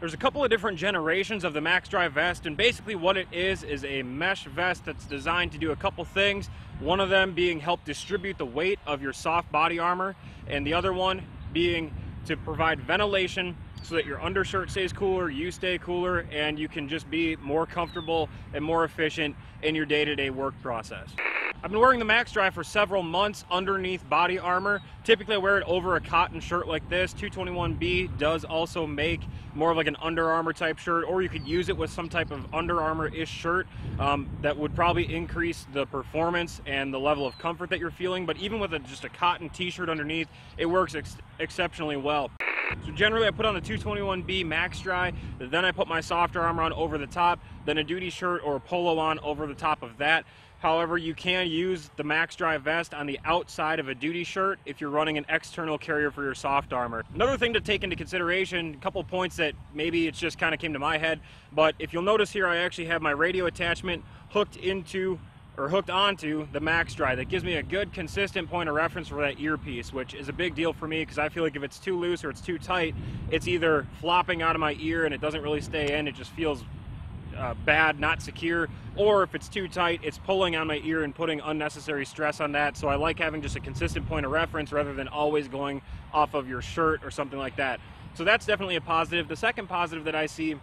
There's a couple of different generations of the Maxx-Dri vest, and basically what it is is a mesh vest that's designed to do a couple things. One of them being help distribute the weight of your soft body armor, and the other one being to provide ventilation so that your undershirt stays cooler, you stay cooler, and you can just be more comfortable and more efficient in your day-to-day -day work process. I've been wearing the Maxx-Dri for several months underneath body armor. Typically I wear it over a cotton shirt like this. 221B does also make more of like an Under Armour type shirt or you could use it with some type of Under Armour-ish shirt um, that would probably increase the performance and the level of comfort that you're feeling. But even with a, just a cotton t-shirt underneath, it works ex exceptionally well. So generally I put on a 221B Maxx-Dri, then I put my softer armor on over the top, then a duty shirt or a polo on over the top of that. However, you can use the Maxx-Dri vest on the outside of a duty shirt if you're running an external carrier for your soft armor. Another thing to take into consideration, a couple points that maybe it's just kind of came to my head, but if you'll notice here I actually have my radio attachment hooked into or hooked onto the Maxx-Dri. That gives me a good consistent point of reference for that earpiece, which is a big deal for me because I feel like if it's too loose or it's too tight, it's either flopping out of my ear and it doesn't really stay in, it just feels uh, bad, not secure, or if it's too tight, it's pulling on my ear and putting unnecessary stress on that. So I like having just a consistent point of reference rather than always going off of your shirt or something like that. So that's definitely a positive. The second positive that I see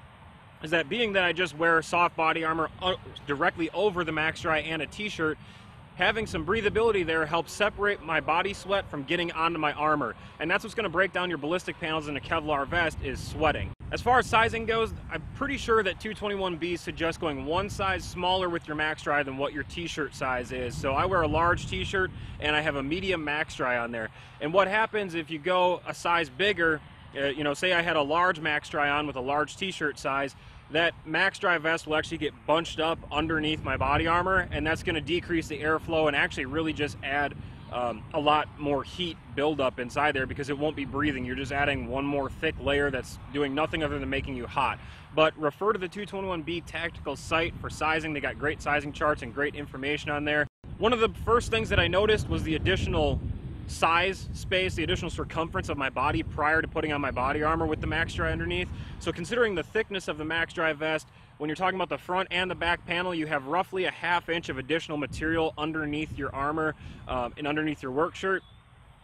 is that being that I just wear soft body armor uh, directly over the Maxx-Dri and a t-shirt, having some breathability there helps separate my body sweat from getting onto my armor. And that's what's gonna break down your ballistic panels in a Kevlar vest is sweating. As far as sizing goes, I'm pretty sure that 221B suggests going one size smaller with your Maxx-Dri than what your t-shirt size is. So I wear a large t-shirt and I have a medium Maxx-Dri on there. And what happens if you go a size bigger, uh, you know, say I had a large Maxx-Dri on with a large t-shirt size, that Maxx-Dri vest will actually get bunched up underneath my body armor and that's going to decrease the airflow and actually really just add um, a lot more heat buildup inside there because it won't be breathing. You're just adding one more thick layer that's doing nothing other than making you hot. But refer to the 221B tactical site for sizing. They got great sizing charts and great information on there. One of the first things that I noticed was the additional size space, the additional circumference of my body prior to putting on my body armor with the Maxx-Dri underneath. So considering the thickness of the Maxx-Dri vest, when you're talking about the front and the back panel, you have roughly a half inch of additional material underneath your armor um, and underneath your work shirt.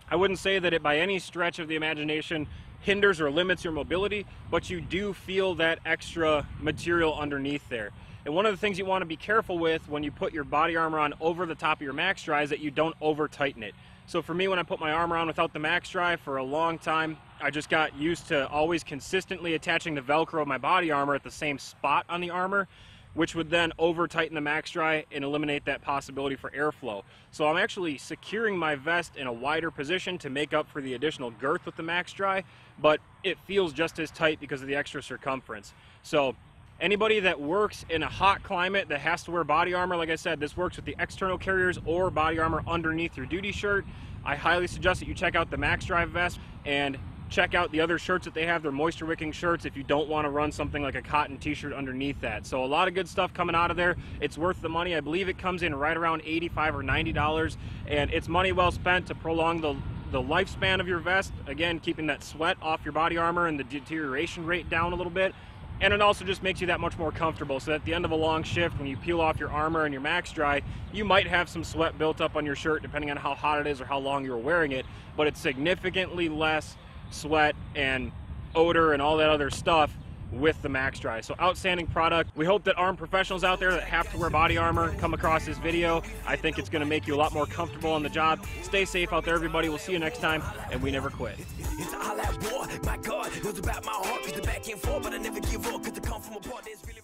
I wouldn't say that it by any stretch of the imagination hinders or limits your mobility, but you do feel that extra material underneath there. And one of the things you want to be careful with when you put your body armor on over the top of your Maxx-Dri is that you don't over tighten it. So for me, when I put my armor on without the Maxx-Dri for a long time, I just got used to always consistently attaching the Velcro of my body armor at the same spot on the armor, which would then over tighten the Maxx-Dri and eliminate that possibility for airflow. So I'm actually securing my vest in a wider position to make up for the additional girth with the Maxx-Dri, but it feels just as tight because of the extra circumference. So Anybody that works in a hot climate that has to wear body armor, like I said, this works with the external carriers or body armor underneath your duty shirt. I highly suggest that you check out the Maxx-Dri vest and check out the other shirts that they have. They're moisture wicking shirts if you don't want to run something like a cotton t-shirt underneath that. So a lot of good stuff coming out of there. It's worth the money. I believe it comes in right around 85 or $90 and it's money well spent to prolong the the lifespan of your vest. Again, keeping that sweat off your body armor and the deterioration rate down a little bit and it also just makes you that much more comfortable so at the end of a long shift when you peel off your armor and your Maxx-Dri you might have some sweat built up on your shirt depending on how hot it is or how long you're wearing it but it's significantly less sweat and odor and all that other stuff with the Maxx-Dri. So outstanding product. We hope that armed professionals out there that have to wear body armor come across this video. I think it's gonna make you a lot more comfortable on the job. Stay safe out there, everybody. We'll see you next time, and we never quit. It's all war. My God, it was about my heart, the back and forth, but I never give up, cause come from a part that's